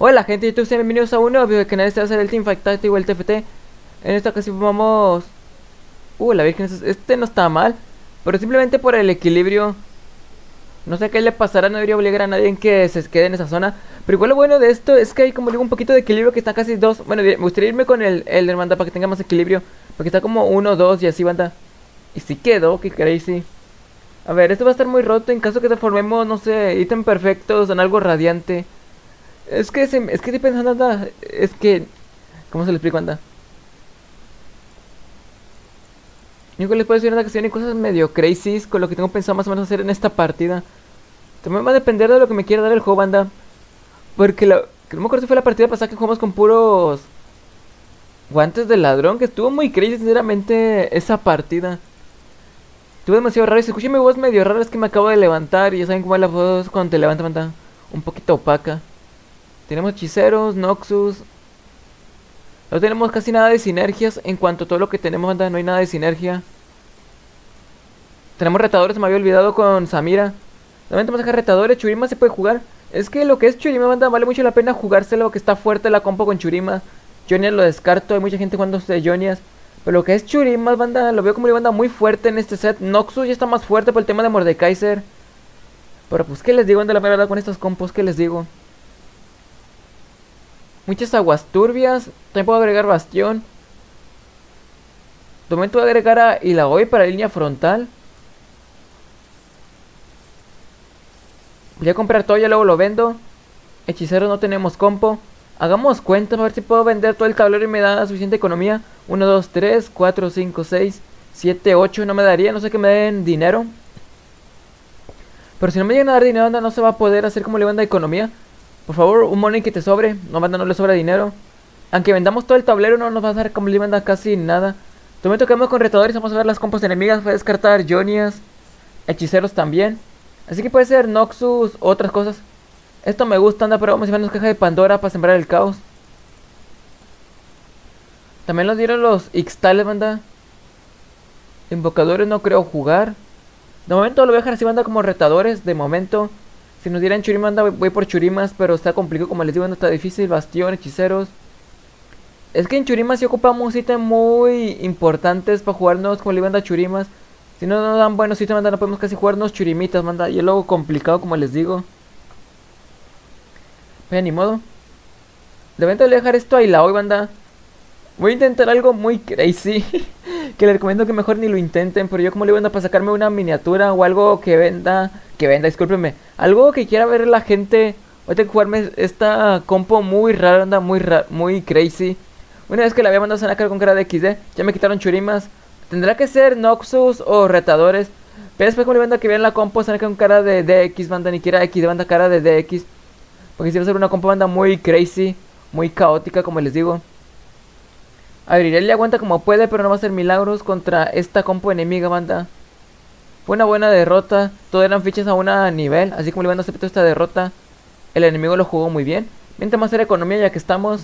Hola gente de YouTube, bienvenidos a un nuevo video del canal, este va a ser el Teamfight Tactics o el TFT En esta ocasión vamos... Uh, la virgen, este no está mal Pero simplemente por el equilibrio. No sé qué le pasará, no debería obligar a nadie en que se quede en esa zona. Pero igual lo bueno de esto es que hay como digo un poquito de equilibrio que está casi dos. Bueno, me gustaría irme con el Elder, banda, para que tenga más equilibrio Porque está como uno, dos y así, banda. Y si quedó, que crazy. A ver, esto va a estar muy roto en caso que transformemos, no sé, ítem perfectos en algo radiante es que, es que estoy pensando, anda, es que... ¿Cómo se le explico, anda? Yo les puedo decir anda, que si hay cosas medio crazy con lo que tengo pensado más o menos hacer en esta partida. También va a depender de lo que me quiera dar el juego, anda. Porque lo, que no me acuerdo si fue la partida pasada que jugamos con puros guantes de ladrón, que estuvo muy crazy, sinceramente, esa partida. Estuvo demasiado raro y se escucha mi voz medio rara, es que me acabo de levantar y ya saben cómo es la voz cuando te levantas, anda. Un poquito opaca. Tenemos hechiceros, Noxus. No tenemos casi nada de sinergias. En cuanto a todo lo que tenemos, no hay nada de sinergia. Tenemos retadores, me había olvidado con Samira. También tenemos acá retadores, Churima se puede jugar. Es que lo que es Churima, banda, vale mucho la pena jugárselo, que está fuerte la compo con Churima. Jonias lo descarto, hay mucha gente jugando de Jonias. Pero lo que es Churima, banda, lo veo como una banda muy fuerte en este set. Noxus ya está más fuerte por el tema de Mordekaiser. Pero pues, ¿qué les digo, banda, la verdad, con estos compos? ¿Qué les digo? Muchas aguas turbias. También puedo agregar bastión. De momento voy agregar a Ilaoi para línea frontal. Voy a comprar todo, ya luego lo vendo. Hechicero no tenemos compo. Hagamos cuenta a ver si puedo vender todo el tablero y me da suficiente economía. 1, 2, 3, 4, 5, 6, 7, 8. No me daría, no sé que me den dinero. Pero si no me llegan a dar dinero, no se va a poder hacer como le venda economía. Por favor, un money que te sobre. No, banda, no le sobra dinero. Aunque vendamos todo el tablero, no nos va a dar como le venda casi nada. También tocamos con retadores. Vamos a ver las compas enemigas. A descartar Jonias. Hechiceros también. Así que puede ser Noxus, otras cosas. Esto me gusta, anda, pero vamos a llevarnos caja de Pandora para sembrar el caos. También nos dieron los Ixtales, banda. Invocadores no creo jugar. De momento lo voy a dejar así, banda, como retadores. De momento. Si nos dieran Churimas, voy por Churimas, pero está complicado, como les digo, no está difícil. Bastión, hechiceros. Es que en Churimas sí ocupamos ítems muy importantes para jugarnos como le a Churimas. Si no nos dan buenos ítems, no podemos casi jugarnos Churimitas, manda. Y es luego complicado, como les digo. Pero ni modo. De voy a dejar esto ahí la hoy, banda. Voy a intentar algo muy crazy. que les recomiendo que mejor ni lo intenten. Pero yo como le a para sacarme una miniatura o algo que venda. Que venda, discúlpenme. Algo que quiera ver la gente. Voy a tener que jugarme esta compo muy rara, anda muy muy crazy. Una vez que la había mandado a sacar con cara de XD, ya me quitaron churimas. Tendrá que ser Noxus o retadores. Pero después como le banda que vean la compo, se con cara de DX, banda, ni quiera X, banda cara de DX. Porque si va a ser una compo banda muy crazy, muy caótica, como les digo. A ver, le aguanta como puede, pero no va a ser milagros contra esta compo enemiga, banda. Fue una buena derrota. Todas eran fichas a un nivel. Así como le van a aceptar esta derrota. El enemigo lo jugó muy bien. Mientras más hacer economía ya que estamos.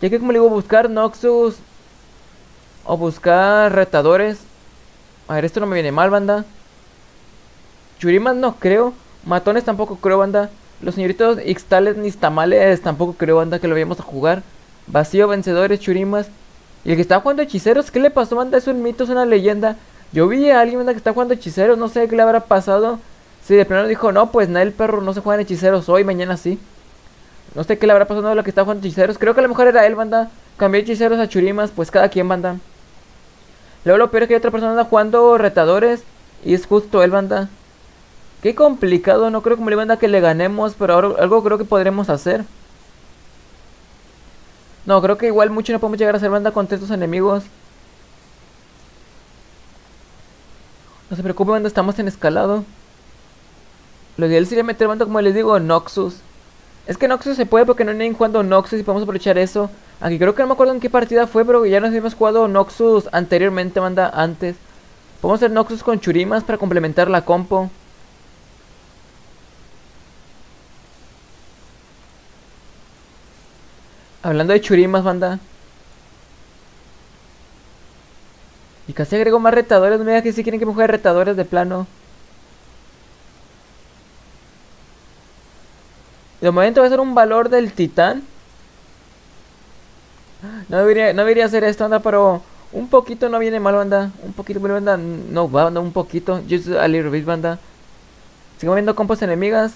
Ya que como le digo, buscar Noxus. O buscar retadores. A ver, esto no me viene mal, banda. Churimas no creo. Matones tampoco creo, banda. Los señoritos Ixtales ni Tamales tampoco creo, banda, que lo vayamos a jugar. Vacío, vencedores, churimas. Y el que está jugando hechiceros, ¿qué le pasó, banda? Es un mito, es una leyenda. Yo vi a alguien que está jugando hechiceros, no sé qué le habrá pasado. Si de plano dijo, no, pues nada, el perro no se juega en hechiceros hoy, mañana sí. No sé qué le habrá pasado a lo que está jugando hechiceros. Creo que a lo mejor era él, banda. Cambió hechiceros a churimas, pues cada quien, banda. Luego lo peor es que hay otra persona anda jugando retadores. Y es justo él, banda. Qué complicado, no creo que me le banda que le ganemos, pero ahora algo creo que podremos hacer. No, creo que igual mucho no podemos llegar a hacer banda contra estos enemigos. No se preocupe, banda, estamos en escalado. Lo ideal sería meter banda, como les digo, Noxus. Es que Noxus se puede porque no hay nadie jugando Noxus y podemos aprovechar eso. Aquí creo que no me acuerdo en qué partida fue, pero ya nos habíamos jugado Noxus anteriormente, banda, antes. Podemos hacer Noxus con Churimas para complementar la compo. Hablando de churimas, banda. Y casi agrego más retadores. No me digas que si quieren que me juegue retadores de plano. De momento va a ser un valor del titán. No debería, no debería hacer esto, anda, pero un poquito no viene mal, banda. Un poquito, banda. No, va, anda, un poquito. Just a little bit, banda. Sigo viendo compas enemigas.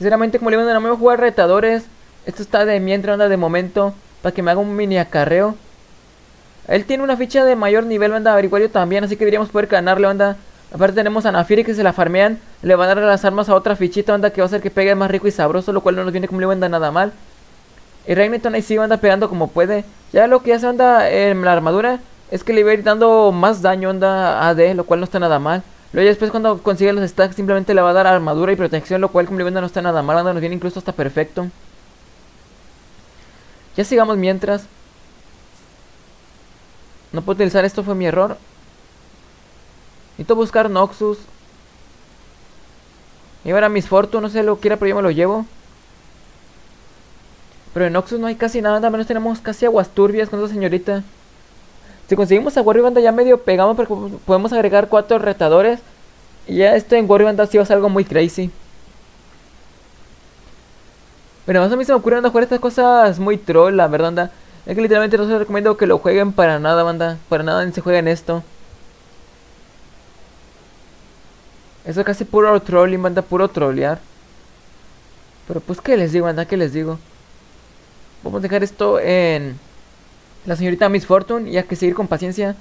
Sinceramente, como le van a no me voy a jugar retadores. Esto está de mientras, anda, de momento. Para que me haga un mini acarreo. Él tiene una ficha de mayor nivel, banda. Averiguar yo también. Así que deberíamos poder ganarle, banda. Aparte tenemos a Nafiri que se la farmean. Le van a dar las armas a otra fichita, banda. Que va a hacer que pegue más rico y sabroso. Lo cual no nos viene como le banda nada mal. Y Renekton ahí sí anda pegando como puede. Ya lo que hace anda en la armadura es que le va a ir dando más daño anda AD, lo cual no está nada mal. Luego después cuando consigue los stacks simplemente le va a dar armadura y protección, lo cual le no está nada mal, anda nos viene incluso hasta perfecto. Ya sigamos mientras. No puedo utilizar esto, fue mi error. Necesito buscar Noxus. Llevar a Miss Fortune, no sé lo que quiera, pero yo me lo llevo. Pero en Noxus no hay casi nada, al menos tenemos casi aguas turbias con esa señorita. Si conseguimos a Warrior Banda ya medio pegamos porque podemos agregar cuatro retadores. Y ya esto en Warrior Banda sí va a ser algo muy crazy. Pero más a mí se me ocurre jugar estas cosas muy troll, la verdad, anda. Es que literalmente no se recomiendo que lo jueguen para nada, banda. Para nada ni se jueguen esto. Eso es casi puro trolling, banda, puro trollear. Pero pues, ¿qué les digo, banda? ¿Qué les digo? Vamos a dejar esto en la señorita Miss Fortune y hay que seguir con paciencia.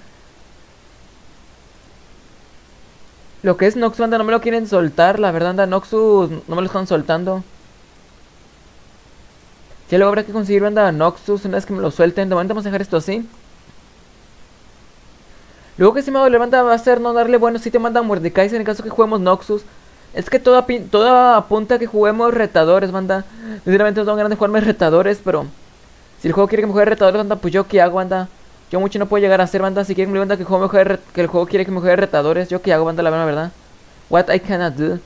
Lo que es Noxus, anda, no me lo quieren soltar, la verdad, anda, Noxus no me lo están soltando. Ya luego habrá que conseguir banda Noxus una vez que me lo suelten. De momento vamos a dejar esto así. Luego que si me va a va a ser no darle bueno si te manda Mordekaiser en caso que juguemos Noxus. Es que toda, toda apunta que juguemos retadores, banda. Sinceramente no tengo ganas de jugarme retadores, pero... Si el juego quiere que me juegue retadores, banda, pues yo qué hago, banda. Yo mucho no puedo llegar a hacer, banda. Si quieren banda que el juego, me juegue, que el juego quiere que me retadores, yo qué hago, banda, la verdad. What I cannot do.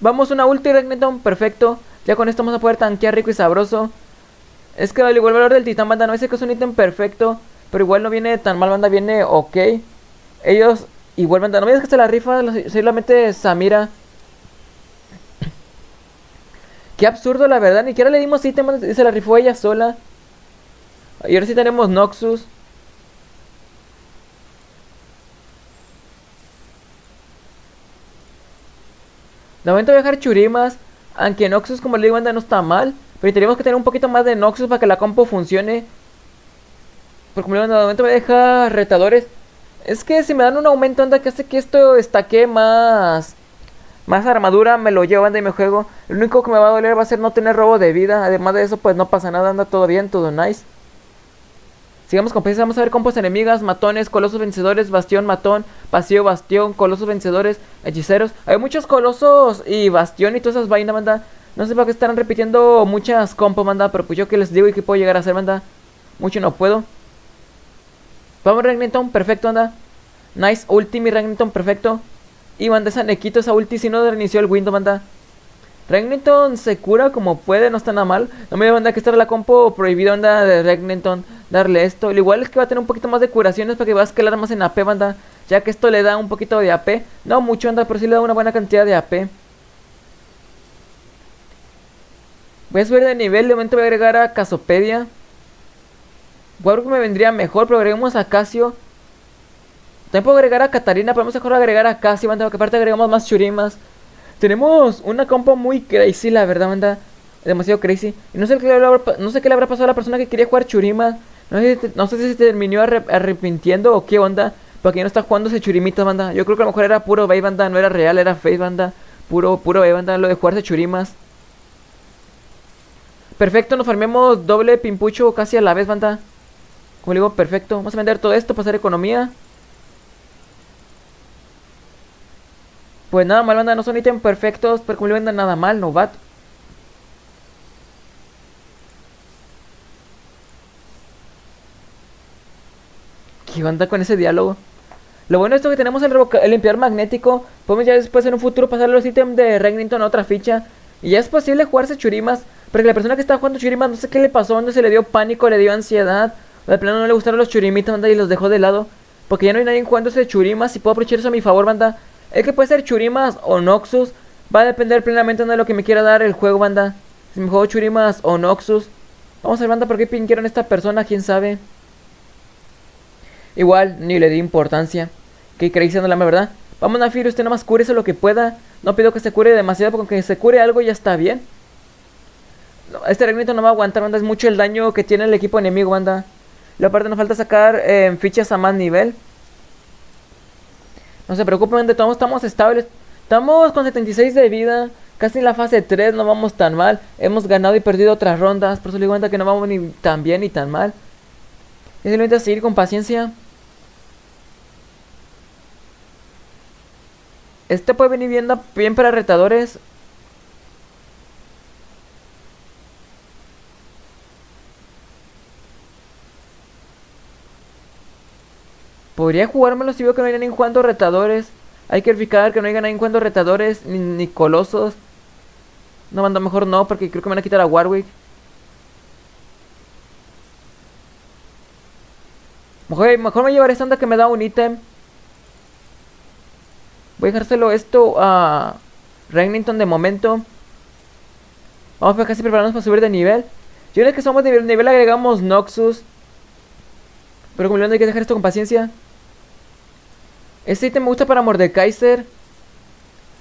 Vamos, una ulti Regneton, perfecto. Ya con esto vamos a poder tanquear rico y sabroso. Es que al igual valor del titán, banda, no sé que es un ítem perfecto. Pero igual no viene tan mal, banda, viene ok. Ellos Igual, banda, no me digas que se la rifa solamente Samira. Qué absurdo, la verdad. Ni siquiera le dimos ítem y se la rifó ella sola. Y ahora sí tenemos Noxus. De momento voy a dejar Churimas. Aunque Noxus, como le digo, banda, no está mal. Pero tenemos que tener un poquito más de Noxus para que la compo funcione. Porque como le digo, de momento voy a dejar retadores. Es que si me dan un aumento, anda, que hace que esto estaque más... Más armadura, me lo llevo, anda, y me juego. Lo único que me va a doler va a ser no tener robo de vida. Además de eso, pues no pasa nada, anda todo bien, todo nice. Sigamos con vamos a ver compos enemigas, matones, colosos vencedores, bastión, matón, vacío, bastión, colosos vencedores, hechiceros. Hay muchos colosos y bastión y todas esas vainas, manda. No sé para qué estarán repitiendo muchas compos, manda, pero pues yo que les digo y que puedo llegar a hacer, manda. Mucho no puedo. Vamos, Regneton, perfecto, anda. Nice, ulti, Regneton, perfecto. Y manda esa nequito, esa ulti, si no reinició el window, manda. Regneton se cura como puede, no está nada mal. No me manda que estar la compo prohibido, anda, de Regneton, darle esto. Lo igual es que va a tener un poquito más de curaciones para que va a escalar más en AP, banda. Ya que esto le da un poquito de AP. No mucho, anda, pero sí le da una buena cantidad de AP. Voy a subir de nivel, de momento voy a agregar a Casopedia. Que me vendría mejor, pero agregamos a Casio. También puedo agregar a Katarina, podemos mejor agregar a Casio, banda, que aparte agregamos más Churimas. Tenemos una compo muy crazy, la verdad, banda. Demasiado crazy. Y no sé, qué le habrá, no sé qué le habrá pasado a la persona que quería jugar Churimas. No sé, no sé si se terminó arrepintiendo o qué onda. Porque no está jugando ese Churimitas, banda. Yo creo que a lo mejor era puro Bay, banda. No era real, era face, banda. Puro, puro Bay, banda. Lo de jugarse Churimas. Perfecto, nos farmemos doble pimpucho casi a la vez, banda. Como digo, perfecto. Vamos a vender todo esto hacer economía. Pues nada mal, banda. No son ítems perfectos, pero como le venden nada mal, no va. ¿Qué onda con ese diálogo? Lo bueno es que tenemos el, el limpiador magnético. Podemos ya después en un futuro pasar los ítems de Regnington a otra ficha. Y ya es posible jugarse churimas. Porque la persona que estaba jugando churimas, no sé qué le pasó, donde se le dio pánico, le dio ansiedad. De plano no le gustaron los churimitos, banda, y los dejó de lado. Porque ya no hay nadie jugando ese churimas. Y puedo aprovechar eso a mi favor, banda. Es que puede ser Churimas o Noxus. Va a depender plenamente de lo que me quiera dar el juego, banda. Si me juego Churimas o Noxus. Vamos a ver, banda, por qué pinquieron esta persona, quién sabe. Igual, ni le di importancia. Que creí siendo la verdad. Vamos, Nafiri, usted nada más cúrese lo que pueda. No pido que se cure demasiado, porque que se cure algo ya está bien. este regnito no va a aguantar, banda. Es mucho el daño que tiene el equipo enemigo, banda. La parte nos falta sacar eh, fichas a más nivel. No se preocupen, de todos estamos estables. Estamos con 76 de vida. Casi en la fase 3 no vamos tan mal. Hemos ganado y perdido otras rondas. Por eso le digo cuenta que no vamos ni tan bien ni tan mal. Y simplemente seguir con paciencia. Este puede venir bien para retadores. Podría jugármelo si veo que no hay nadie jugando retadores. Hay que verificar que no haya nadie jugando retadores ni, colosos. No, manda mejor no, porque creo que me van a quitar a Warwick. Mejor, mejor me llevaré esta onda que me da un ítem. Voy a dejárselo esto a Regnington de momento. Vamos a casi prepararnos para subir de nivel. Yo creo que somos de nivel, agregamos Noxus. Pero como le hay que dejar esto con paciencia. Este ítem me gusta para Mordekaiser.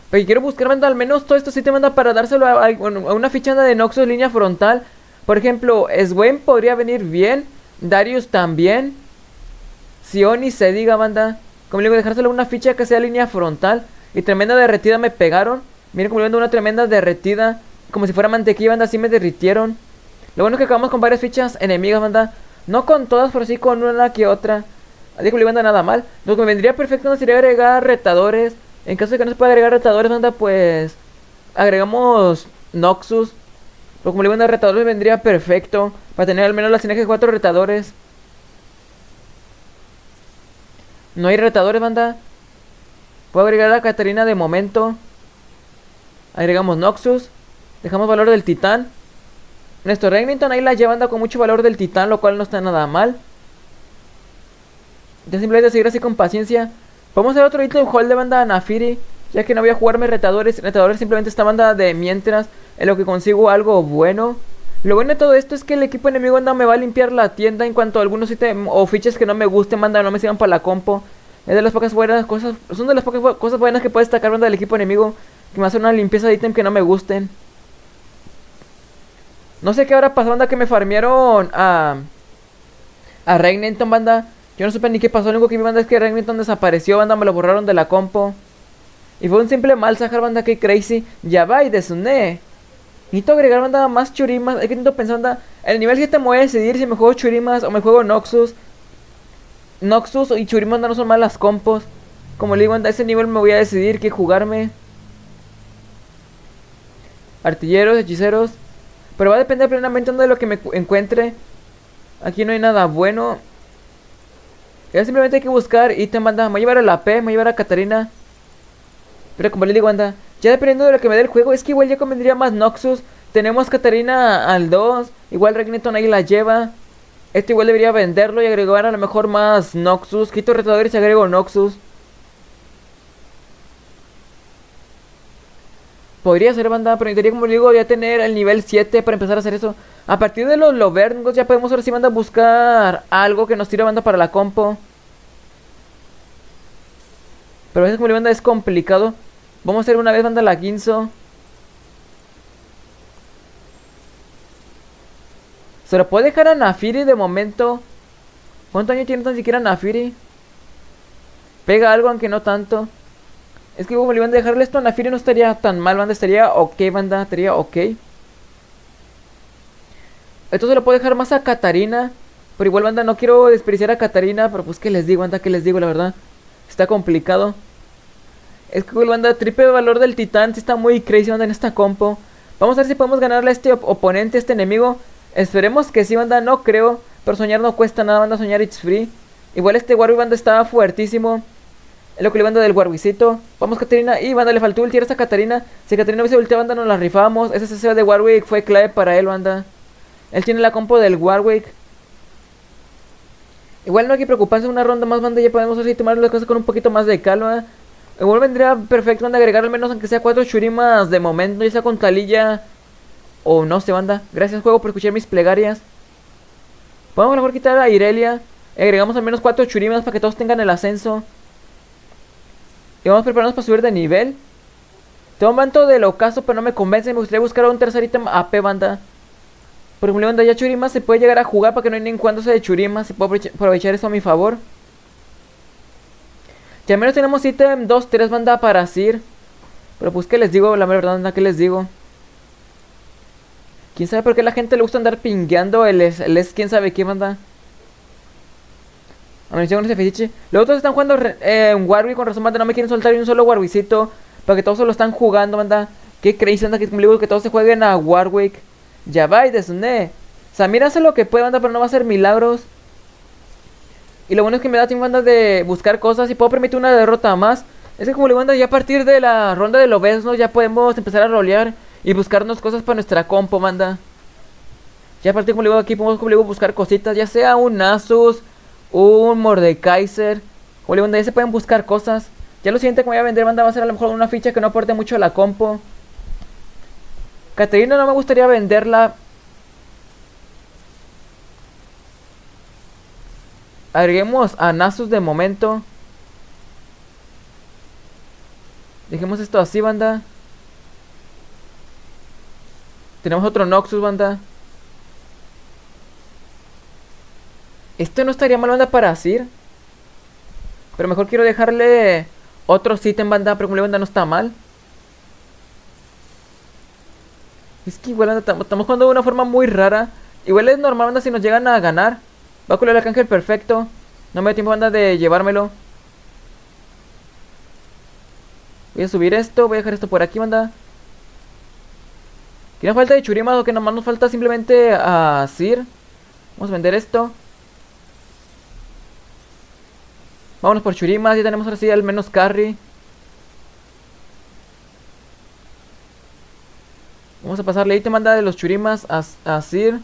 Pero quiero buscar, al menos todo esto sí te manda para dárselo a, una ficha de Noxus línea frontal. Por ejemplo, Swain podría venir bien. Darius también. Sioni se diga, banda. Como le digo, dejárselo una ficha que sea línea frontal. Y tremenda derretida me pegaron. Miren como le una tremenda derretida. Como si fuera mantequilla, banda, así me derritieron. Lo bueno es que acabamos con varias fichas enemigas, banda. No con todas, pero sí con una que otra. Así que le anda nada mal. Lo que me vendría perfecto sería agregar retadores. En caso de que no se pueda agregar retadores, anda pues. Agregamos Noxus. Pero como le a retadores me vendría perfecto. Para tener al menos la sinergia de cuatro retadores. No hay retadores, banda. Puedo agregar a Catarina de momento. Agregamos Noxus. Dejamos valor del titán. Nuestro Regnington ahí la lleva anda con mucho valor del titán, lo cual no está nada mal. Ya simplemente seguir así con paciencia. Vamos a hacer otro ítem hold de banda Nafiri. Ya que no voy a jugarme retadores. Retadores simplemente esta banda de mientras. En lo que consigo algo bueno. Lo bueno de todo esto es que el equipo enemigo anda me va a limpiar la tienda en cuanto a algunos ítems o fichas que no me gusten, banda, no me sirvan para la compo. Es de las pocas buenas cosas, son de las pocas cosas buenas que puede destacar banda del equipo enemigo. Que me hace una limpieza de ítem que no me gusten. No sé qué habrá pasado, banda, que me farmearon a... A Regnington, banda. Yo no supe ni qué pasó, lo único que vi banda es que Remington desapareció, banda, me lo borraron de la compo. Y fue un simple mal sacar banda que crazy. Ya va y desune. Necesito agregar banda más churimas. Es que necesito pensar banda. El nivel 7 me voy a decidir si me juego churimas o me juego Noxus. Noxus y churimas no son malas compos. Como le digo, banda, ese nivel me voy a decidir qué jugarme. Artilleros, hechiceros. Pero va a depender plenamente de lo que me encuentre. Aquí no hay nada bueno. Ya simplemente hay que buscar y te manda. Me voy a llevar a la P, me voy a llevar a Catarina. Pero como le digo, anda. Ya dependiendo de lo que me dé el juego, es que igual ya convendría más Noxus. Tenemos Catarina al 2. Igual Regneton ahí la lleva. Este igual debería venderlo y agregar a lo mejor más Noxus. Quito retadores y agrego Noxus. Podría ser banda, pero necesitaría, como le digo, ya tener el nivel 7 para empezar a hacer eso. A partir de los Loverngos ya podemos ahora sí banda buscar algo que nos tire banda para la compo. Pero a veces como le banda es complicado. Vamos a hacer una vez banda la Ginzo. ¿Se lo puede dejar a Nafiri de momento? ¿Cuánto año tiene tan siquiera Nafiri? Pega algo aunque no tanto. Es que como le van a dejarle esto a Nafiri no estaría tan mal, banda. Estaría ok, banda. Estaría ok. Entonces lo puedo dejar más a Catarina. Pero igual, banda, no quiero desperdiciar a Catarina. Pero pues, ¿qué les digo, banda? ¿Qué les digo, la verdad? Está complicado. Es que, igual, banda, triple valor del titán. Sí está muy crazy, banda, en esta compo. Vamos a ver si podemos ganarle a este oponente, a este enemigo. Esperemos que sí, banda, no creo. Pero soñar no cuesta nada, banda, soñar it's free. Igual este Warwick, banda, estaba fuertísimo. Es lo que le banda del Warwickcito. Vamos, Catarina. Y banda, le faltó ultiar a esta Catarina. Si Catarina hubiese ultiado, banda, nos la rifamos. Ese CC de Warwick fue clave para él, banda. Él tiene la compo del Warwick. Igual no hay que preocuparse una ronda más, banda. Ya podemos así tomar las cosas con un poquito más de calma. Igual vendría perfecto, banda, agregar al menos aunque sea cuatro churimas de momento, ya sea con talilla o no sé, banda. Gracias, juego, por escuchar mis plegarias. Podemos mejor quitar a Irelia. Agregamos al menos cuatro churimas para que todos tengan el ascenso. Y vamos prepararnos para subir de nivel. Tengo un manto del ocaso, pero no me convence. Me gustaría buscar un tercer ítem AP, banda. Por ejemplo, ya churimas se puede llegar a jugar para que no hay ni se de churimas. Se puede aprovechar eso a mi favor. Y al menos tenemos ítem 2, 3 banda para Sir. Pero pues que les digo, la verdad, ¿qué les digo? ¿Quién sabe por qué a la gente le gusta andar pingueando el es, el es quién sabe qué banda? Munición con ese fetiche. Los otros están jugando eh, en Warwick con razón, banda. No me quieren soltar ni un solo Warwickcito. Para que todos se lo están jugando, banda. Qué crazy, banda. Que, que todos se jueguen a Warwick. Ya va y desne. O sea, hace lo que puede, banda, pero no va a hacer milagros. Y lo bueno es que me da tiempo, de buscar cosas y puedo permitir una derrota más. Es que como le banda, ya a partir de la ronda de ¿no? ya podemos empezar a rolear y buscarnos cosas para nuestra compo, banda. Ya a partir como le aquí podemos como le buscar cositas, ya sea un Asus, un Mordekaiser, como le digo, ya se pueden buscar cosas. Ya lo siguiente que voy a vender, banda, va a ser a lo mejor una ficha que no aporte mucho a la compo. Caterina no me gustaría venderla Agreguemos a Nasus de momento. Dejemos esto así, banda. Tenemos otro Noxus, banda. Esto no estaría mal, banda, para Asir. Pero mejor quiero dejarle otro en banda. Pero como banda no está mal. Es que igual estamos jugando de una forma muy rara. Igual es normal, banda, si nos llegan a ganar. Va a el arcángel perfecto. No me da tiempo, banda, de llevármelo. Voy a subir esto. Voy a dejar esto por aquí, banda. ¿Qué nos falta de churimas o que nomás nos falta simplemente a Sir? Vamos a vender esto. Vámonos por churimas. Ya tenemos ahora sí al menos carry. Vamos a pasarle te manda de los churimas a Sir.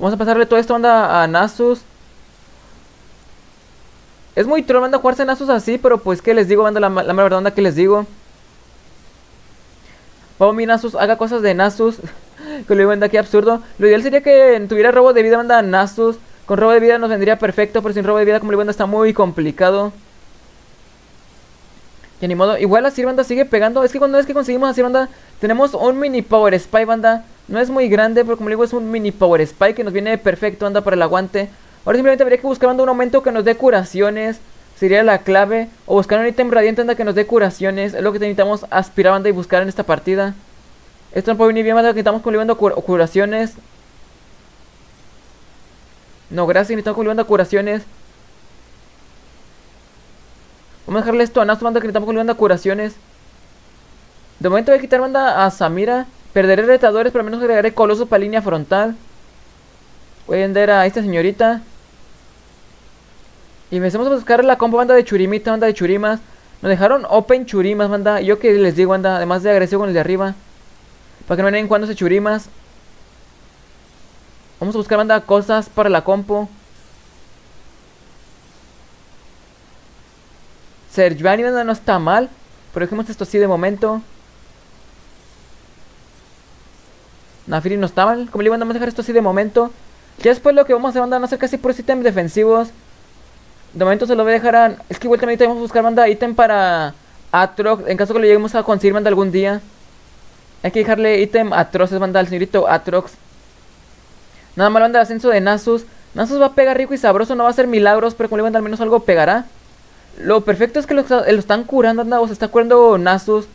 Vamos a pasarle todo esto anda a Nasus. Es muy troll, a jugarse Nasus así, pero pues que les digo, banda, la, la verdad anda que les digo. Vamos, mi Nasus, haga cosas de Nasus. que lo banda, qué absurdo. Lo ideal sería que tuviera robo de vida, banda, Nasus. Con robo de vida nos vendría perfecto, pero sin robo de vida, como le banda, está muy complicado. Y ni modo, igual así banda sigue pegando. Es que cuando es que conseguimos así banda, tenemos un mini power spy banda. No es muy grande, pero como le digo, es un mini power spike que nos viene perfecto, anda para el aguante. Ahora simplemente habría que buscar un aumento que nos dé curaciones. Sería la clave. O buscar un ítem radiante anda que nos dé curaciones. Es lo que necesitamos aspirar banda y buscar en esta partida. Esto no puede venir bien, banda, necesitamos cultivando curaciones. No, gracias, necesitamos cultivando curaciones. Vamos a dejarle esto a Nasu, banda, que necesitamos cultivando curaciones. De momento voy a quitar banda a Samira. Perderé retadores, pero al menos agregaré colosos para línea frontal. Voy a vender a esta señorita. Y empecemos a buscar la combo banda de churimita, banda de churimas. Nos dejaron open churimas, banda. Yo que les digo, banda, además de agresivo con el de arriba. Para que no vean cuando se churimas. Vamos a buscar, banda, cosas para la compo. Sergiani, banda, no está mal. Pero dejemos esto así de momento. Nafiri no estaban. Como le digo, vamos a dejar esto así de momento. Ya después lo que vamos a hacer, banda, van a hacer casi por ítems defensivos. De momento se lo voy a dejar a... Es que igual también tenemos que buscar, banda, ítem para Atrox. En caso que lo lleguemos a conseguir, banda, algún día. Hay que dejarle ítem Atroces, banda, al señorito Atrox. Nada más, banda, el ascenso de Nasus. Nasus va a pegar rico y sabroso, no va a hacer milagros, pero como le banda, al menos algo pegará. Lo perfecto es que lo, están curando, anda, o se está curando Nasus.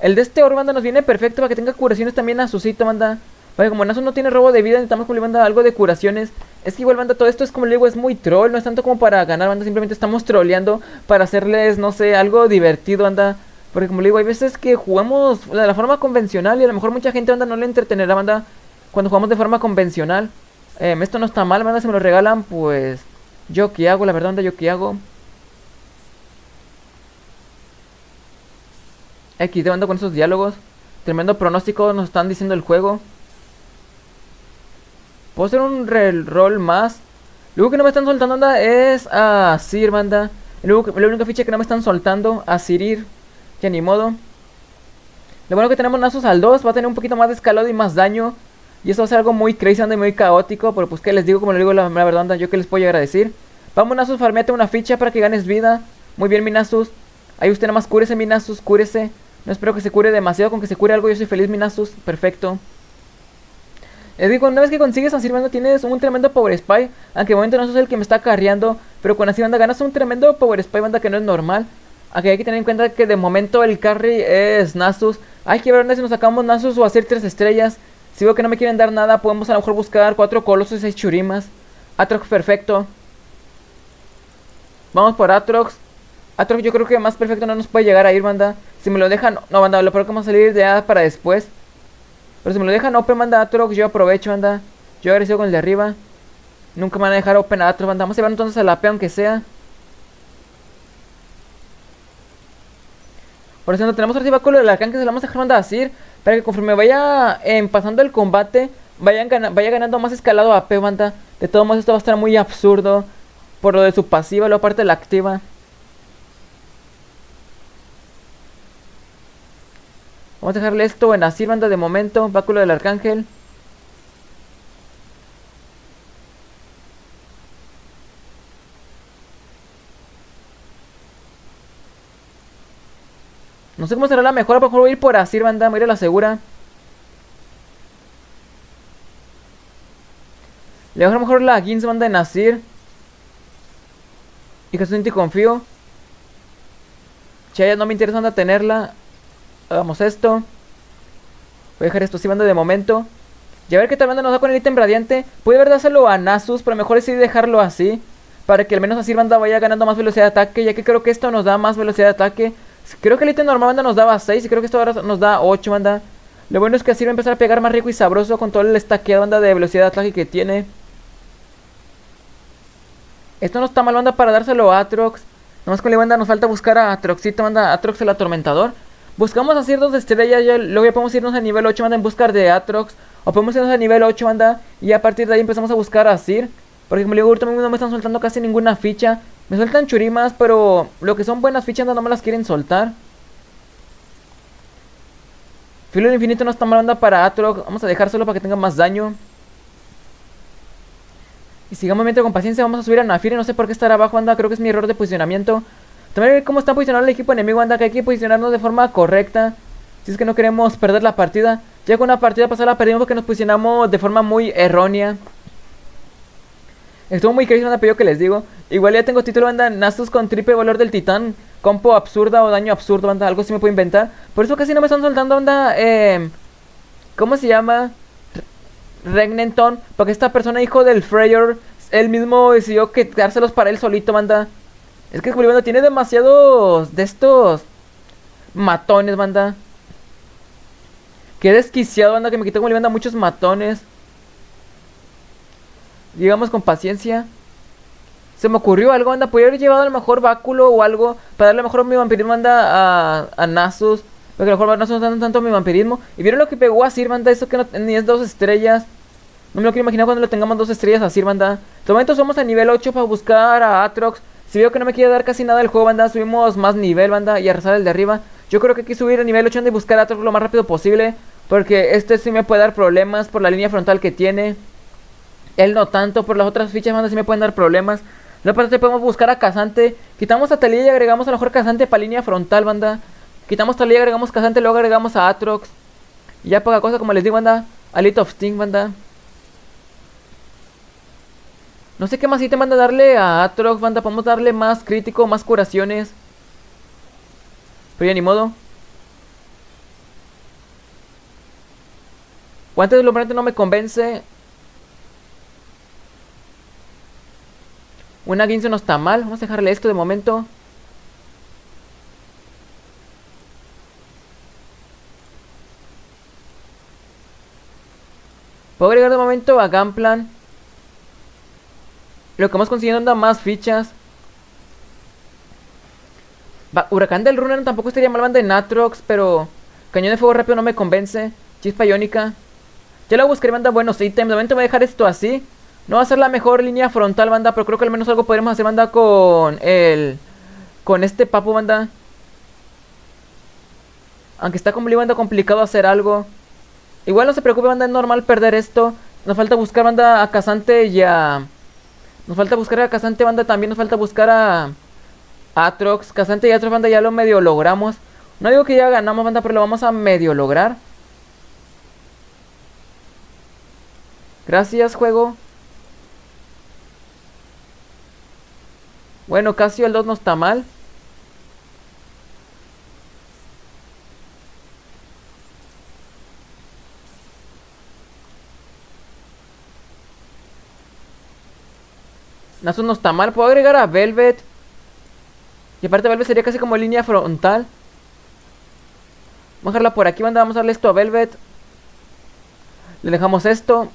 El de este oro, banda, nos viene perfecto para que tenga curaciones también a su sitio, banda. Vaya, como Nasu no tiene robo de vida, necesitamos como banda algo de curaciones. Es que igual, banda, todo esto es como le digo, es muy troll. No es tanto como para ganar, banda. Simplemente estamos trolleando para hacerles, no sé, algo divertido, banda. Porque como le digo, hay veces que jugamos de la forma convencional y a lo mejor mucha gente, banda, no le entretenerá, banda, cuando jugamos de forma convencional. Eh, esto no está mal, banda, si me lo regalan, pues... Yo qué hago, la verdad, banda, yo qué hago. X de con esos diálogos. Tremendo pronóstico nos están diciendo el juego. Puedo hacer un rol más. Lo que no me están soltando, anda, es a Sir, banda. La única ficha que no me están soltando, a Sirir. Que ni modo. Lo bueno que tenemos Nasus al 2, va a tener un poquito más de escalado y más daño. Y eso va a ser algo muy crazy, y muy caótico. Pero pues que les digo, como le digo la, verdad, anda, yo que les puedo llegar a decir. Vamos Nasus, farmeate una ficha para que ganes vida. Muy bien, mi Nasus. Ahí usted nada más cúrese, mi Nasus, cúrese. No espero que se cure demasiado, con que se cure algo yo soy feliz, mi Nasus. Perfecto. Es que una vez que consigues a Sirvando tienes un tremendo Power Spy. Aunque de momento no sos el que me está carreando. Pero con Sirvando ganas un tremendo Power Spy, banda, que no es normal. Aquí hay que tener en cuenta que de momento el carry es Nasus. Hay que ver si nos sacamos Nasus o hacer tres estrellas. Si veo que no me quieren dar nada, podemos a lo mejor buscar cuatro colosos y seis churimas. Atrox perfecto. Vamos por Atrox. Atrox yo creo que más perfecto no nos puede llegar a ir, banda. Si me lo dejan... No, banda, lo peor que vamos a salir de A para después. Pero si me lo dejan open, manda Atrox, yo aprovecho, anda. Yo agresivo con el de arriba. Nunca me van a dejar open a Atrox, banda. Vamos a llevar entonces a la P, aunque sea. Por eso no tenemos arriba con el arcán que se lo vamos a dejar mandar a Sir. Para que conforme vaya eh, pasando el combate, vayan vaya ganando más escalado a P, banda. De todos modos, esto va a estar muy absurdo. Por lo de su pasiva, lo aparte de la activa. Vamos a dejarle esto en así, banda, de momento. Báculo del arcángel. No sé cómo será la mejor, mejor voy a ir por así, banda, voy a ir a la segura. Le voy a mejor la 15 banda de Nasir. Y que estoy confío. Chaya no me interesa anda tenerla. Hagamos esto. Voy a dejar esto así banda de momento. Y a ver qué tal banda nos da con el ítem radiante. Puede haber dárselo a Nasus, pero mejor es dejarlo así. Para que al menos así banda vaya ganando más velocidad de ataque. Ya que creo que esto nos da más velocidad de ataque. Creo que el ítem normal banda nos daba 6 y creo que esto ahora nos da 8 banda. Lo bueno es que así va a empezar a pegar más rico y sabroso con todo el estaqueado banda de velocidad de ataque que tiene. Esto no está mal banda para dárselo a Atrox. Nomás con la banda nos falta buscar a Atroxito banda, Atrox el atormentador. Buscamos hacer dos estrellas, ya, luego ya podemos irnos a nivel 8 banda en buscar de Atrox. O podemos irnos a nivel 8 banda y a partir de ahí empezamos a buscar a Sir. Porque como digo, ahorita no me están soltando casi ninguna ficha. Me sueltan churimas, pero lo que son buenas fichas no me las quieren soltar. Filo del infinito no está mal banda para Atrox. Vamos a dejárselo para que tenga más daño. Y sigamos mientras con paciencia. Vamos a subir a Nafiri. No sé por qué estar abajo, anda. Creo que es mi error de posicionamiento. También ver cómo está posicionado el equipo enemigo, anda. Que hay que posicionarnos de forma correcta. Si es que no queremos perder la partida. Ya con una partida pasada la perdimos porque nos posicionamos de forma muy errónea. Estuvo muy crazy, pero yo que les digo. Igual ya tengo título, banda, Nasus con triple valor del titán. Compo absurda o daño absurdo, banda. Algo sí me puedo inventar. Por eso casi no me están soltando, banda. Eh, ¿Cómo se llama? Regnenton. Porque esta persona, hijo del Freyr, él mismo decidió quedárselos para él solito, banda. Es que banda, tiene demasiados de estos matones, banda. Qué desquiciado, banda, que me quitó como banda muchos matones. Digamos con paciencia. Se me ocurrió algo, anda. Podría haber llevado a lo mejor báculo o algo. Para darle a lo mejor mi vampirismo, anda, a, a Nasus. Porque a lo mejor no son dando tanto mi vampirismo. Y vieron lo que pegó a Sir, banda. Eso que no, ni es dos estrellas. No me lo quiero imaginar cuando le tengamos dos estrellas a Sir, banda. De momento somos a nivel 8 para buscar a Atrox. Si veo que no me quiere dar casi nada el juego, banda, subimos más nivel, banda, y a rezar el de arriba. Yo creo que hay que subir a nivel 8 y buscar a Atrox lo más rápido posible. Porque este sí me puede dar problemas por la línea frontal que tiene. Él no tanto, por las otras fichas banda sí me pueden dar problemas. La parte podemos buscar a Casante. Quitamos a Talía y agregamos a lo mejor Casante para línea frontal, banda. Quitamos Talía y agregamos Casante, luego agregamos a Atrox. Y ya poca cosa, como les digo, banda. A Lit of Sting, banda. No sé qué más te manda darle a Atrox, banda. Podemos darle más crítico, más curaciones. Pero ya ni modo. Guantes de no me convence. Una 15 no está mal. Vamos a dejarle esto de momento. Puedo agregar de momento a Gunplan. Lo que vamos consiguiendo anda más fichas. Huracán del Runner tampoco estaría mal banda de Natrox, pero Cañón de Fuego Rápido no me convence. Chispa Iónica. Ya lo buscaré, manda buenos ítems. De momento voy a dejar esto así. No va a ser la mejor línea frontal, banda, pero creo que al menos algo podremos hacer, banda, con el... Con este papo, banda. Aunque está como banda complicado hacer algo. Igual no se preocupe, banda, es normal perder esto. Nos falta buscar, banda, a Casante y a... Nos falta buscar a Casante, banda, también nos falta buscar a... Atrox, Casante y Atrox, banda, ya lo medio logramos. No digo que ya ganamos, banda, pero lo vamos a medio lograr. Gracias, juego. Bueno, casi el 2 no está mal. Nasus no está mal. Puedo agregar a Velvet. Y aparte Velvet sería casi como línea frontal. Vamos a dejarla por aquí, banda. Vamos a darle esto a Velvet. Le dejamos esto.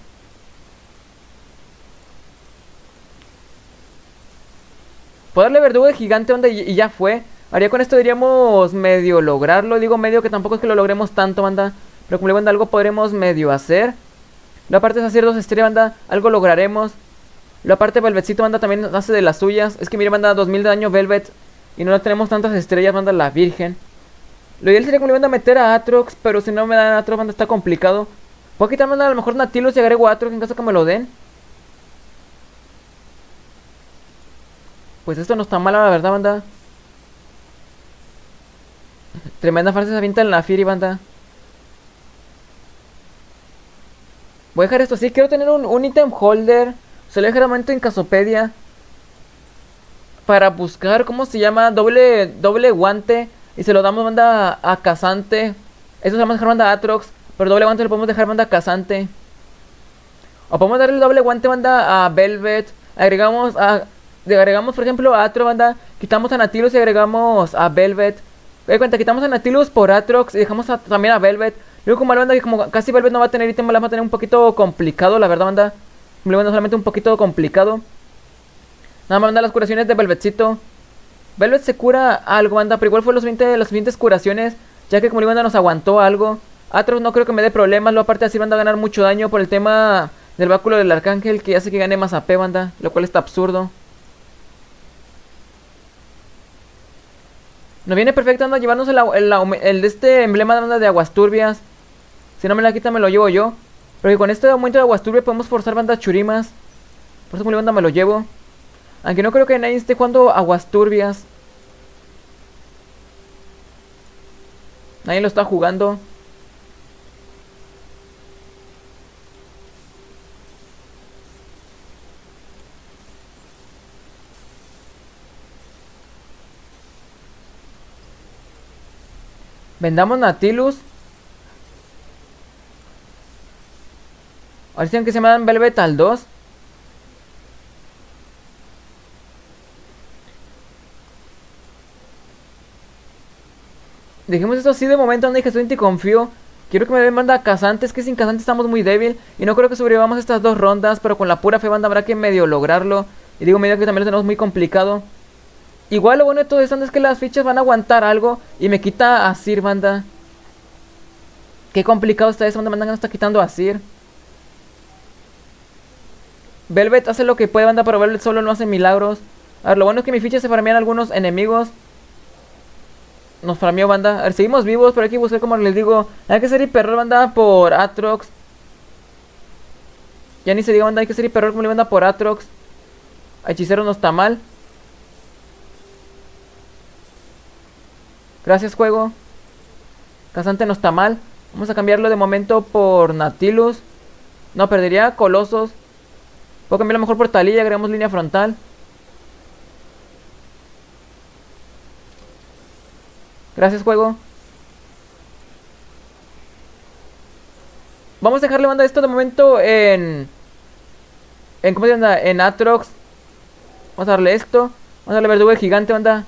Puedo darle verdugo de gigante, banda, y, ya fue. Haría con esto, diríamos, medio lograrlo. Digo medio que tampoco es que lo logremos tanto, banda. Pero como le banda, algo podremos medio hacer. La parte de hacer dos estrellas, banda, algo lograremos. La parte Velvetcito, banda, también hace de las suyas. Es que mire, banda, 2000 de daño Velvet. Y no tenemos tantas estrellas, banda, la Virgen. Lo ideal sería como le banda meter a Atrox. Pero si no me dan Atrox, banda, está complicado. Puedo quitar, banda, a lo mejor Natilus y agrego Atrox en caso que me lo den. Pues esto no está mal, la verdad, banda. Tremenda farsa se avienta en la Fury, banda. Voy a dejar esto así. Quiero tener un, un item holder. Un momento en Casopedia. Para buscar, ¿cómo se llama? Doble, doble guante. Y se lo damos, banda, a Casante. Eso se llama dejar banda a Atrox. Pero doble guante lo podemos dejar banda a Casante. O podemos darle doble guante, banda, a Velvet. Agregamos a agregamos, por ejemplo, a Atro, banda, quitamos a Natilus y agregamos a Velvet. De cuenta, quitamos a Natilus por Atrox y dejamos también a Velvet. Luego como la banda que como casi Velvet no va a tener ítem, la va a tener un poquito complicado, la verdad, banda. Banda solamente un poquito complicado. Nada más, banda, las curaciones de Velvetcito. Velvet se cura algo, banda, pero igual fue los 20, las siguientes curaciones, ya que como banda nos aguantó algo. Atrox no creo que me dé problemas, lo aparte así banda a ganar mucho daño por el tema del báculo del arcángel que hace que gane más AP, banda, lo cual está absurdo. Nos viene perfecto, anda, llevarnos el, de este emblema de de aguas turbias. Si no me la quita, me lo llevo yo. Porque con este aumento de aguas turbias podemos forzar bandas churimas. Por eso, banda, me lo llevo. Aunque no creo que nadie esté jugando aguas turbias. Nadie lo está jugando. Vendamos Natilus. A ver si que se me dan Velvet al 2. Dejemos esto así de momento, anda que estoy confío. Quiero que me den banda cazantes, que sin cazantes estamos muy débil. Y no creo que sobrevivamos estas dos rondas, pero con la pura fe banda habrá que medio lograrlo. Y digo medio que también lo tenemos muy complicado. Igual lo bueno de todo esto es que las fichas van a aguantar algo y me quita a Sir, banda. Qué complicado está eso, banda, banda no está quitando a Sir. Velvet hace lo que puede, banda, pero Velvet solo no hace milagros. A ver, lo bueno es que mi ficha se farmean algunos enemigos. Nos farmeó, banda. A ver, seguimos vivos, pero hay que buscar, como les digo. Hay que ser hiperrol, banda, por Atrox. Ya ni se diga, banda, hay que ser hiperrol como le banda por Atrox. Hechicero no está mal. Gracias, juego. Casante no está mal. Vamos a cambiarlo de momento por Natilus. No, perdería Colosos. Puedo cambiarlo mejor por Talilla. Agregamos línea frontal. Gracias, juego. Vamos a dejarle banda esto de momento en... En, ¿cómo se llama? En Atrox. Vamos a darle esto. Vamos a darle verdugo gigante, banda.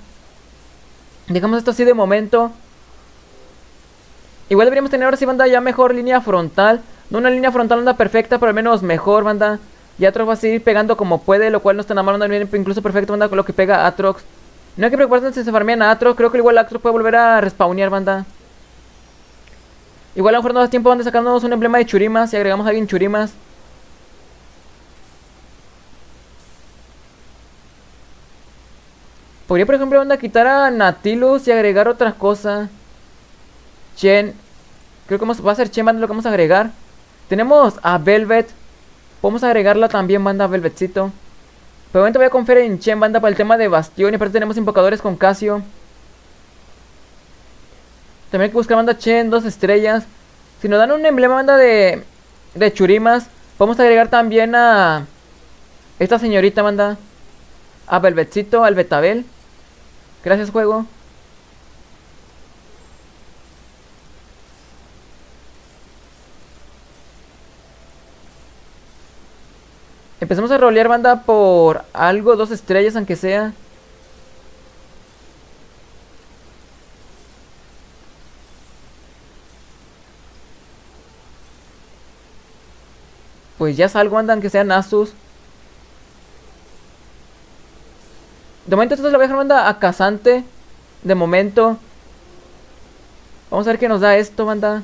Dejamos esto así de momento. Igual deberíamos tener ahora sí, banda, ya mejor línea frontal. No una línea frontal anda perfecta, pero al menos mejor, banda. Y Atrox va a seguir pegando como puede, lo cual no está nada mal, bien, incluso perfecto, banda, con lo que pega Atrox. No hay que preocuparse si se farmean a Atrox, creo que igual Atrox puede volver a respawnear, banda. Igual a lo mejor no da tiempo, banda, sacándonos un emblema de Churimas y agregamos a alguien Churimas. Podría, por ejemplo, banda, quitar a Natilus y agregar otras cosas. Chen. Creo que vamos, va a ser Chen, banda, lo que vamos a agregar. Tenemos a Velvet. Podemos agregarla también, banda, Velvetcito. Pero momento voy a confiar en Chen, banda, para el tema de Bastión. Y aparte tenemos invocadores con Casio. También hay que buscar banda Chen, dos estrellas. Si nos dan un emblema, banda, de, de Churimas, podemos agregar también a esta señorita, banda. A Velvetcito, al Betabel. Gracias, juego. Empecemos a rolear banda por algo, dos estrellas aunque sea. Pues ya salgo banda aunque sea Nasus. De momento entonces le voy a dejar banda a Casante. De momento. Vamos a ver qué nos da esto, banda.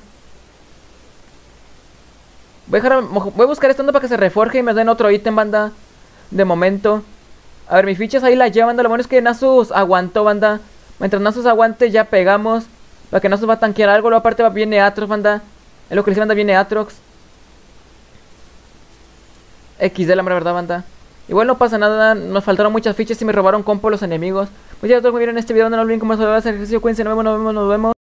Voy a, buscar esto para que se reforje y me den otro ítem, banda. De momento. A ver, mis fichas ahí las llevan, banda. Lo bueno es que Nasus aguantó, banda. Mientras Nasus aguante, ya pegamos. Para que Nasus va a tanquear algo. Luego aparte viene Atrox, banda. En lo que dice, banda, viene Atrox. XD, la verdad, banda. Igual no pasa nada, nos faltaron muchas fichas y me robaron compo los enemigos. Pues ya todos muy bien en este video, no olviden cómo se va a hacer ejercicio, cuídense, nos vemos, nos vemos, nos vemos.